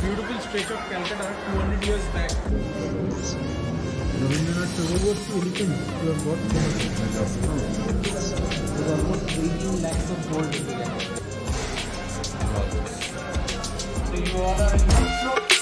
Beautiful stretch of Calcutta 200 years back. Rabindranath Tagore was elegant to have bought so much With almost 18 lakhs of gold in the. So you all are in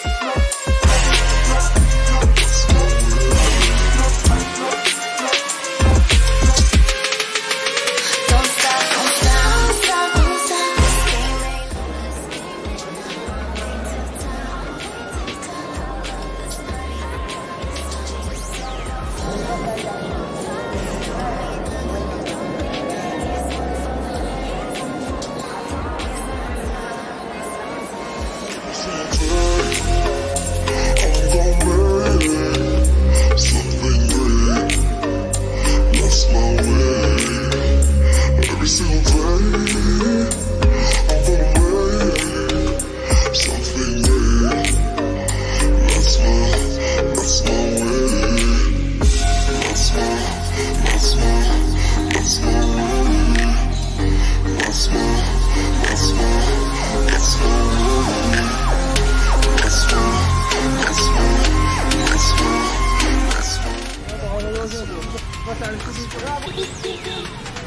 see. Bravo.